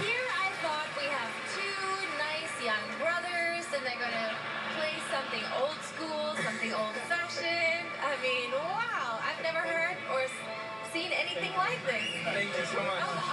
Here I thought we have two nice young brothers and they're going to play something old school, something old fashioned. I mean, wow, I've never heard or seen anything like this. Thank you so much. Oh,